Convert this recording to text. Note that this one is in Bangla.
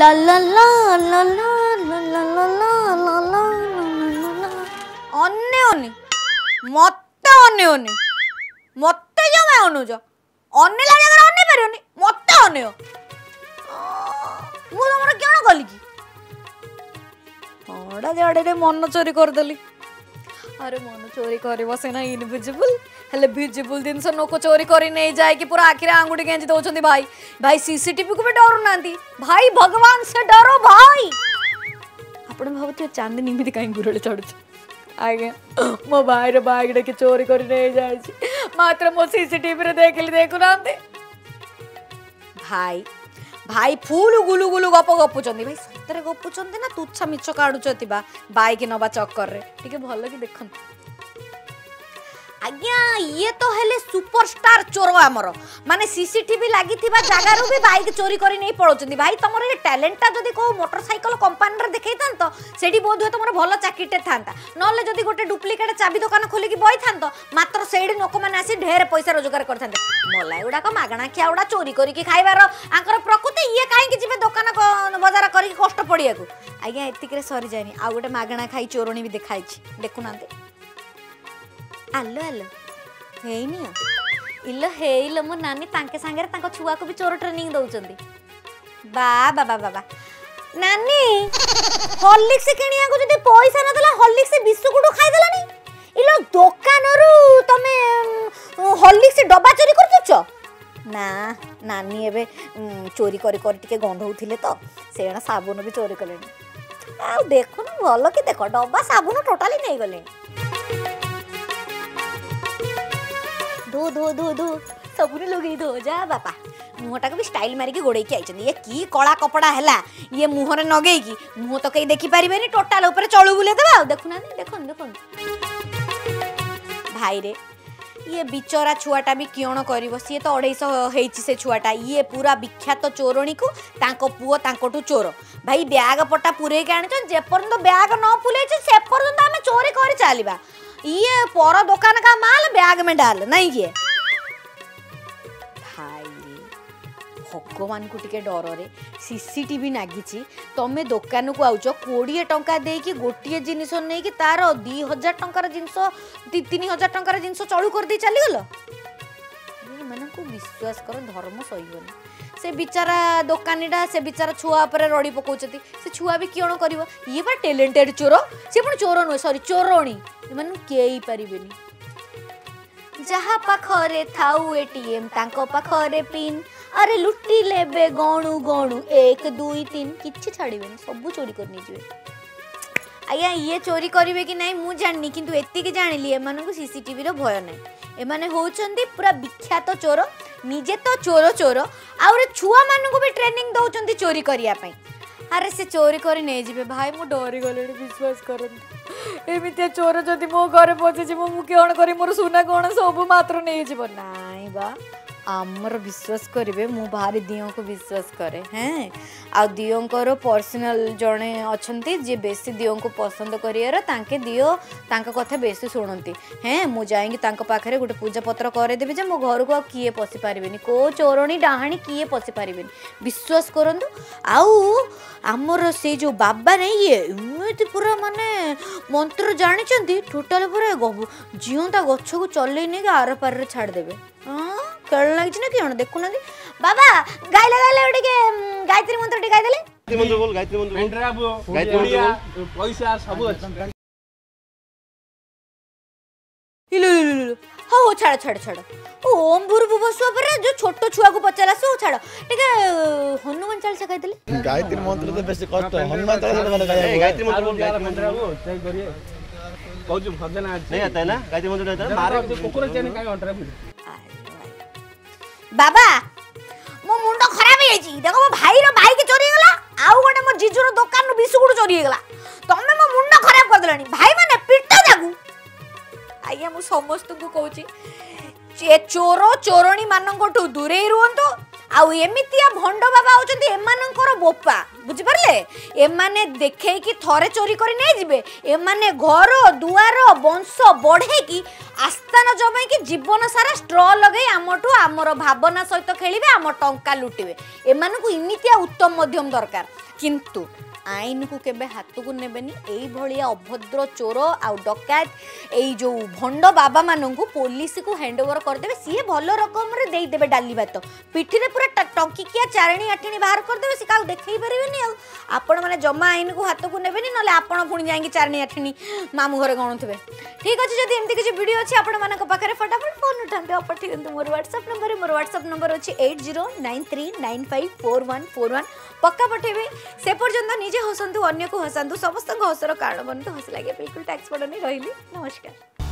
La la la la la la la la la la la ଅନ୍ୟ ଅନି ମତେ ଅନେଉନି ମତେ ଜମା ଅନଉଛ ଅନେଇଲା ଜାଗାରେ ଅନେଇ ପାରିବନି ମତେ ଅନେଇବ ମୁଁ ତମର କ'ଣ କଲି କି ଅଡ଼ା ଜଡ଼େରେ ମନ ଚୋରି କରିଦେଲି अरे मोनू चोरी करे वो हेले विजिबल दिन से चोरी करे नहीं जाए कि पूरा आखिर आंगुठी गेंज दोचंदी तो भाई भाई सीसीटीवी को भी डरो नांदी भाई भगवान से डरो भाई आपण भावते तो चांदनी भी दिखाई गुरड़े चढ़ ଆଜ୍ଞା ମୋ ଭାଇର ବ୍ୟାଗ୍ଟା କି ଚୋରି କରି ନେଇଯାଇଛି ମାତ୍ର ମୋ ସିସିଟିଭିରେ ଦେଖିଲି ଦେଖୁନାହାନ୍ତି ଭାଇ ଭାଇ ଫୁଲ ଗୁଲୁ ଗୁଲୁ ଗପ ଗପୁଛନ୍ତି ଭାଇ ସତରେ ଗପୁଛନ୍ତି ନା ତୁଚ୍ଛା ମିଛ କାଢୁଛନ୍ତି ବା ବାଇକ୍ ନବା ଚକ୍କରରେ ଟିକେ ଭଲକି ଦେଖନ୍ତୁ আজ্ঞা ইয়ে তো হলে সুপরস্টার চোর আমার মানে সিসিটিভি লাগিথিবা জায়গারু বি বাইক চোরি করে নেই পড়াচ্ছেন ভাই তোমার এই ট্যালেন্টটা যদি কেউ মোটরসাইকেল কোম্পানিরে দেখাই থান্ত সেটি বোধ হয় তোমার ভালো চাকরিটে থান্তা নহলে যদি গোটে ডুপ্লিকেট চাবি দোকান খোলিকি বই থান্ত মাত্র সেইটি লোকমানে আসি ঢের পয়সা রোজগার করে থান্তে মলাই গুড়াক মাগণা খিয়া গুড়া চোরি করিকি খাইবার আঙ্কর প্রকৃতি ইয়ে কাইকি যাবে দোকান বজার করিকি কষ্ট পড়িয়াকু আজ্ঞা এতিকরে সরি যায়নি আউ গোটে মাগণা খাই চোরণী বি দেখাইছি দেখুনাহান্তি ଆଲୋ ଆଲୋ ହେଇନିଅ ଇଲୋ ହେଇଲୋ ମୋ ନାନୀ ତାଙ୍କ ସାଙ୍ଗରେ ତାଙ୍କ ଛୁଆକୁ ବି ଚୋର ଟ୍ରେନିଂ ଦେଉଛନ୍ତି ବା ବାବା ବାବା ନାନୀ ହର୍ଲିକ୍ସ କିଣିବାକୁ ଯଦି ପଇସା ନଥିଲା ହର୍ଲିକ୍ସ ବିସ୍କୁଟ୍ ଖାଇଦେଲାନି ଇଲୋ ଦୋକାନରୁ ତମେ ହର୍ଲିକ୍ସ ଡବା ଚୋରି କରିଦେଉଛ ନା ନାନୀ ଏବେ ଚୋରି କରି କରି ଟିକେ ଗନ୍ଧଉଥିଲେ ତ ସେଣେ ସାବୁନ ବି ଚୋରି କଲେଣି ଆଉ ଦେଖୁନୁ ଭଲ କି ଦେଖ ଡବା ସାବୁନ ଟୋଟାଲି ନେଇଗଲେଣି धो धो धो धो सब लगे धो जा बापा मुहटा को भी स्टाइल मारिकी गोड़े आई ये कि कला कपड़ा है ये मुहर नगे कि मुह तो कहीं देखिपारे टोटाल उपर चलू बुलेदेवा देखुना देख देख भाई रे ये बिचरा छुआटा भी किण कर सी तो अढ़ाई से छुआटा ये पूरा विख्यात तो चोरणी को पुओ चोर भाई ब्याग पटा पुरे पूरे आपर्यंत ब्याग न फुले से पर्यंत आम चोरी कर चलवा ये पौरा दुकान का माल बैग में डाल नहीं ये भगवान को टे डर सीसीटी नागिची तुम्हें दुकान को आउच कोड़े टाँचा दे गोटे जिनस नहीं कि तार दी हजार टकर जिन तीन हजार टकर जिन चलू कर चलीगल ସେମାନଙ୍କୁ ବିଶ୍ୱାସ କର ଧର୍ମ ସହିବନି ସେ ବିଚାରା ଦୋକାନୀଟା ସେ ବିଚାରା ଛୁଆ ଉପରେ ରଡ଼ି ପକାଉଛନ୍ତି ସେ ଛୁଆ ବି କିଅଣ କରିବ ଇଏ ବା ଟ୍ୟାଲେଣ୍ଟେଡ଼ ଚୋର ସେ ପୁଣି ଚୋର ନୁହେଁ ସରି ଚୋରଣୀ ଏମାନଙ୍କୁ କେହି ପାରିବେନି ଯାହା ପାଖରେ ଥାଉ ଏଟିଏମ୍ ତାଙ୍କ ପାଖରେ ପିନ୍ ଆରେ ଲୁଟି ନେବେ ଗଣୁ ଗଣୁ ଏକ ଦୁଇ ତିନି କିଛି ଛାଡ଼ିବେନି ସବୁ ଚୋରି କରି ନେଇଯିବେ ଆଜ୍ଞା ଇଏ ଚୋରି କରିବେ କି ନାହିଁ ମୁଁ ଜାଣିନି କିନ୍ତୁ ଏତିକି ଜାଣିଲି ଏମାନଙ୍କୁ ସିସିଟିଭିର ଭୟ ନାହିଁ ଏମାନେ ହେଉଛନ୍ତି ପୁରା ବିଖ୍ୟାତ ଚୋର ନିଜେ ତ ଚୋର ଚୋର ଆଉ ଗୋଟେ ଛୁଆମାନଙ୍କୁ ବି ଟ୍ରେନିଂ ଦେଉଛନ୍ତି ଚୋରି କରିବା ପାଇଁ ଆରେ ସେ ଚୋରି କରି ନେଇଯିବେ ଭାଇ ମୁଁ ଡରିଗଲିଣି ବିଶ୍ୱାସ କରନ୍ତୁ ଏମିତିଆ ଚୋର ଯଦି ମୋ ଘରେ ପଶିଯିବ ମୁଁ କ'ଣ କରି ମୋର ସୁନା କ'ଣ ସବୁ ମାତ୍ର ନେଇଯିବ ନାଇଁ ବା আমার বিশ্বাস করবে মু ভারি দিওকে বিশ্বাস করে হ্যাঁ আিওঙ্কর পর্সনাল জনে অনেক যে বেশি দিওকে পছন্দ করিয়ার তাঁকে দিও তাঁক কথা বেশি শুণতি হ্যাঁ মু যাই তাঁক পাখে গোটে পূজাপত্র করেদেবি যে মো ঘরক আ কিয়ে পশি পারিবেনি কো চোরণী ଡାହାଣୀ କିଏ ପଶି ପାରିବେନି ବିଶ୍ୱାସ କରନ୍ତୁ ଆଉ ଆମର ସେଇ ଯେଉଁ ବାବା ନାଇଁ ଇଏ ଏମିତି ପୁରା ମାନେ ମନ୍ତ୍ର ଜାଣିଛନ୍ତି ଟୋଟାଲ୍ ପୁରା ଜିଅନ୍ତା ଗଛକୁ ଚଲେଇ ନେଇକି ଆର ପାରରେ ଛାଡ଼ିଦେବେ ହଁ কেরল লাগছে না কি অন দেখুন না বাবা গাইলে গাইলে ওটাকে গায়ত্রী মন্ত্রটি গাই দেলে গায়ত্রী মন্ত্র বল গায়ত্রী মন্ত্র গায়ত্রী মন্ত্র পয়সা সব আছে ইলু ইলু ইলু হো হো ছাড় ছাড় ছাড় ওম ভুর ভুবস্ব পরে যে ছোট ছুয়াকু পচালা সো ছাড় টিকে হনুমান চালিসা খাই দেলে গায়ত্রী মন্ত্র তো বেশি কষ্ট হ্যাঁ, হনুমান হ্যাঁ, চালিসা ভালো হ্যাঁ, মানে গায়ত্রী মন্ত্র গায়ত্রী মন্ত্র আবু চাই করিয়ে কৌজু ভজন আছে নাই আতা না গায়ত্রী মন্ত্র আতা মারে কুকুর চেন কাই অন্টরা ବାବା ମୋ ମୁଣ୍ଡ ଖରାପ ହେଇଯାଇଛି ଦେଖ ମୋ ଭାଇର ବାଇକ୍ ଚୋରି ହେଇଗଲା ଆଉ ଗୋଟେ ମୋ ଜିଜୁର ଦୋକାନରୁ ବିସ୍କୁଟ ଚୋରି ହେଇଗଲା ତମେ ମୋ ମୁଣ୍ଡ ଖରାପ କରିଦେଲଣି ଭାଇମାନେ ପିଟ ତାକୁ ଆଜ୍ଞା ମୁଁ ସମସ୍ତଙ୍କୁ କହୁଛି ଏ ଚୋର ଚୋରଣୀମାନଙ୍କଠୁ ଦୂରେଇ ରୁହନ୍ତୁ ଆଉ ଏମିତିଆ ଭଣ୍ଡ ବାବା ହେଉଛନ୍ତି ଏମାନଙ୍କର ବୋପା বুঝিপারলে এমানে দেখেইকি থরে চোরি করে নিয়ে যাবে এমানে ঘর দুয়ার বংশ বড়াইকি আস্থান জমাইকি জীবন সারা স্ট্র লগাই আমঠু আমার ভাবনা সহিত খেলবে আমার টঙ্কা লুটিবে এমানকু ইমিতিয়া উত্তম মাধ্যম দরকার কিন্তু ଆଇନକୁ କେବେ ହାତକୁ ନେବେନି ଏଇଭଳିଆ ଅଭଦ୍ର ଚୋର ଆଉ ଡକାୟତ ଏଇ ଯେଉଁ ଭଣ୍ଡ ବାବାମାନଙ୍କୁ ପୋଲିସକୁ ହ୍ୟାଣ୍ଡ ଓଭର କରିଦେବେ ସିଏ ଭଲ ରକମରେ ଦେଇଦେବେ ଡାଲି ଭାତ ପିଠିରେ ପୁରା ଟଙ୍କିକିଆ ଚାରିଣୀ ଆଠିଣୀ ବାହାର କରିଦେବେ ସେ କାହାକୁ ଦେଖେଇ ପାରିବେନି ଆଉ ଆପଣମାନେ ଜମା ଆଇନକୁ ହାତକୁ ନେବେନି ନହେଲେ ଆପଣ ପୁଣି ଯାଇକି ଚାରିଣୀ ଆଠିଣୀ ମାମୁଁ ଘରେ ଗଣୁଥିବେ ଠିକ୍ ଅଛି ଯଦି ଏମିତି କିଛି ଭିଡ଼ିଓ ଅଛି ଆପଣମାନଙ୍କ ପାଖରେ ଫଟାଫଟ ଫୋନ୍ ଉଠାନ୍ତୁ ଆଉ ପଠାଇ ଦିଅନ୍ତୁ ମୋର ହ୍ୱାଟ୍ସଆପ୍ ନମ୍ବରରେ ମୋର ହ୍ୱାଟ୍ସଆପ୍ ନମ୍ବର ଅଛି eight zero nine three nine five four one four one ପକ୍କା ପଠାଇବେ ସେ ପର୍ଯ୍ୟନ୍ତ ନିଜେ हसन्तु अन्य हसन्तु समस र कारण बन्नु हसलागेकै रमस्कार